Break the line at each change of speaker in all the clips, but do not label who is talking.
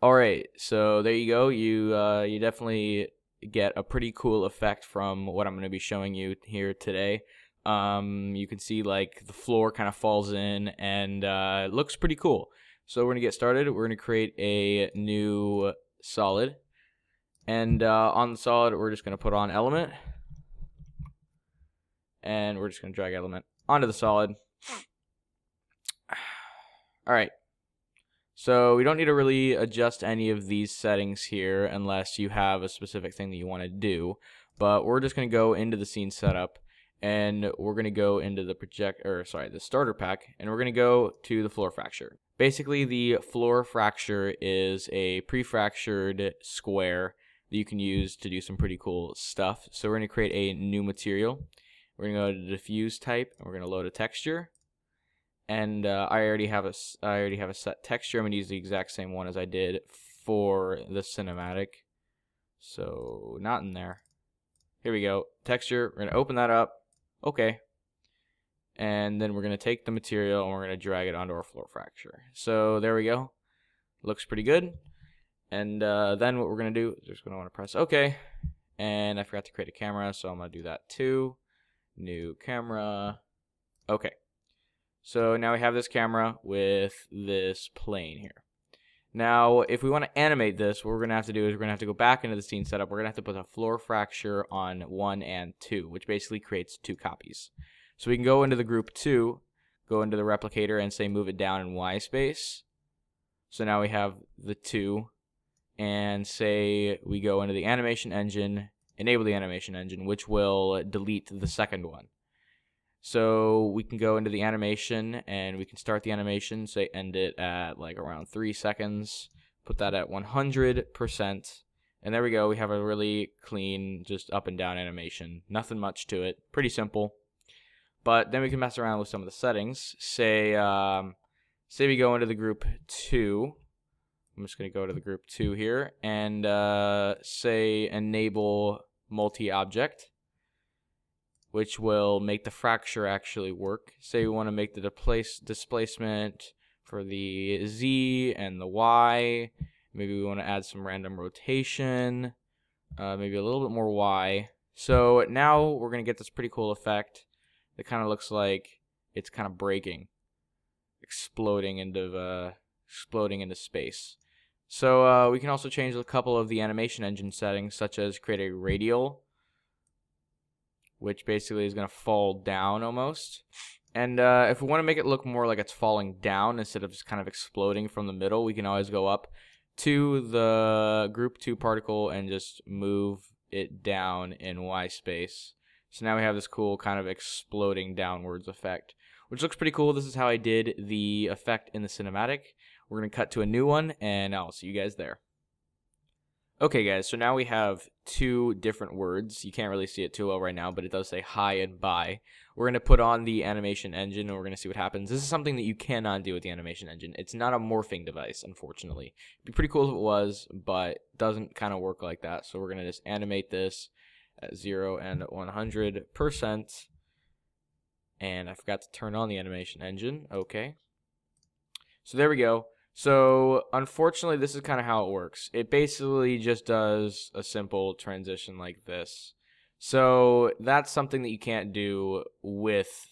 All right, so there you go. You uh, you definitely get a pretty cool effect from what I'm going to be showing you here today. Um, you can see like the floor kind of falls in and uh, looks pretty cool. So we're going to get started. We're going to create a new solid. And uh, on the solid, we're just going to put on element. And we're just going to drag element onto the solid. All right. So we don't need to really adjust any of these settings here unless you have a specific thing that you want to do. But we're just going to go into the scene setup and we're going to go into the project or sorry, the starter pack and we're going to go to the floor fracture. Basically, the floor fracture is a pre-fractured square that you can use to do some pretty cool stuff. So we're going to create a new material. We're going to go to diffuse type and we're going to load a texture and uh, I already have a I already have a set texture. I'm gonna use the exact same one as I did for the cinematic. So not in there. Here we go. Texture. We're gonna open that up. Okay. And then we're gonna take the material and we're gonna drag it onto our floor fracture. So there we go. Looks pretty good. And uh, then what we're gonna do is just gonna want to press OK. And I forgot to create a camera, so I'm gonna do that too. New camera. Okay. So now we have this camera with this plane here. Now, if we want to animate this, what we're going to have to do is we're going to have to go back into the scene setup. We're going to have to put a floor fracture on 1 and 2, which basically creates two copies. So we can go into the group 2, go into the replicator, and say move it down in Y space. So now we have the 2, and say we go into the animation engine, enable the animation engine, which will delete the second one. So we can go into the animation and we can start the animation, say end it at like around three seconds, put that at 100%. And there we go. We have a really clean, just up and down animation. Nothing much to it. Pretty simple. But then we can mess around with some of the settings. Say, um, say we go into the group two. I'm just going to go to the group two here and uh, say enable multi-object which will make the fracture actually work. Say we want to make the displace, displacement for the Z and the Y. Maybe we want to add some random rotation, uh, maybe a little bit more Y. So now we're going to get this pretty cool effect that kind of looks like it's kind of breaking, exploding into uh, exploding into space. So uh, we can also change a couple of the animation engine settings, such as create a radial which basically is going to fall down almost. And uh, if we want to make it look more like it's falling down instead of just kind of exploding from the middle, we can always go up to the group 2 particle and just move it down in Y space. So now we have this cool kind of exploding downwards effect, which looks pretty cool. This is how I did the effect in the cinematic. We're going to cut to a new one, and I'll see you guys there. Okay, guys, so now we have two different words. You can't really see it too well right now, but it does say hi and bye. We're going to put on the animation engine and we're going to see what happens. This is something that you cannot do with the animation engine. It's not a morphing device, unfortunately. It'd be pretty cool if it was, but doesn't kind of work like that. So we're going to just animate this at 0 and 100%. And I forgot to turn on the animation engine. Okay. So there we go. So unfortunately, this is kind of how it works. It basically just does a simple transition like this. So that's something that you can't do with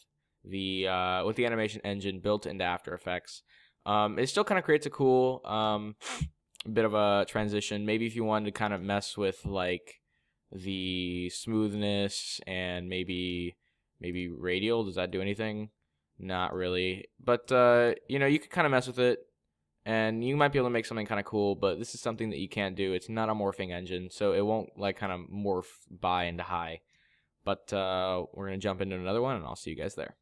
the uh, with the animation engine built into After Effects. Um, it still kind of creates a cool um, bit of a transition. Maybe if you wanted to kind of mess with like the smoothness and maybe maybe radial, does that do anything? Not really, but uh, you know you could kind of mess with it and you might be able to make something kind of cool, but this is something that you can't do. It's not a morphing engine, so it won't like kind of morph bye into hi. But uh, we're gonna jump into another one, and I'll see you guys there.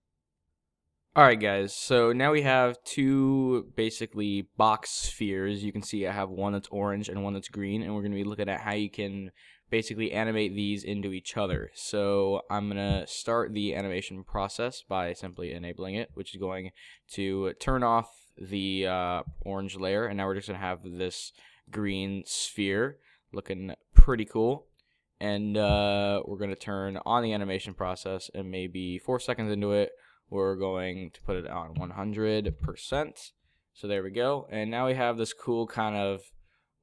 All right, guys. So now we have two basically box spheres. You can see I have one that's orange and one that's green, and we're gonna be looking at how you can basically animate these into each other. So I'm gonna start the animation process by simply enabling it, which is going to turn off the uh, orange layer, and now we're just gonna have this green sphere looking pretty cool. And uh, we're gonna turn on the animation process, and maybe four seconds into it, we're going to put it on 100%. So there we go, and now we have this cool kind of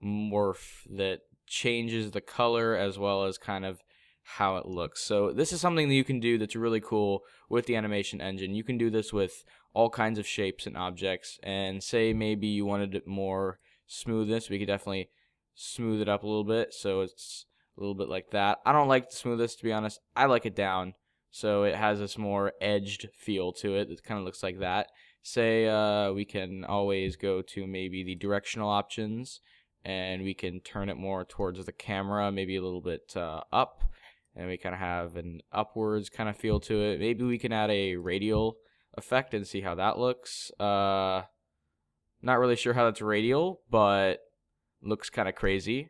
morph that changes the color as well as kind of how it looks. So this is something that you can do that's really cool with the animation engine. You can do this with all kinds of shapes and objects and say maybe you wanted it more smoothness, we could definitely smooth it up a little bit so it's a little bit like that. I don't like the smoothest to be honest. I like it down so it has this more edged feel to it. It kind of looks like that. Say uh, we can always go to maybe the directional options and we can turn it more towards the camera, maybe a little bit uh, up and we kind of have an upwards kind of feel to it. Maybe we can add a radial effect and see how that looks. Uh, not really sure how that's radial, but looks kind of crazy.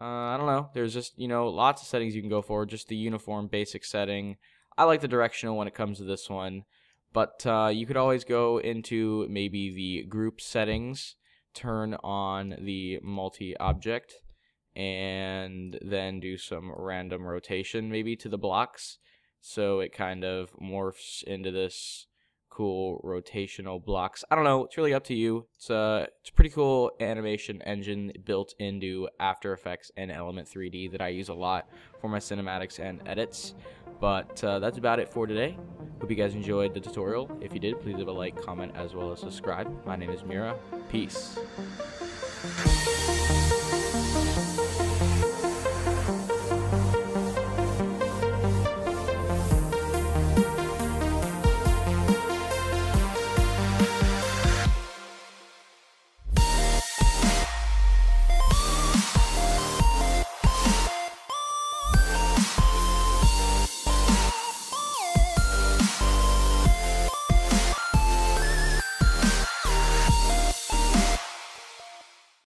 Uh, I don't know. There's just, you know, lots of settings you can go for. Just the uniform basic setting. I like the directional when it comes to this one. But uh, you could always go into maybe the group settings, turn on the multi-object, and then do some random rotation maybe to the blocks. So it kind of morphs into this cool rotational blocks. I don't know. It's really up to you. It's a it's a pretty cool animation engine built into After Effects and Element 3D that I use a lot for my cinematics and edits. But uh, that's about it for today. Hope you guys enjoyed the tutorial. If you did, please leave a like, comment, as well as subscribe. My name is Mira. Peace.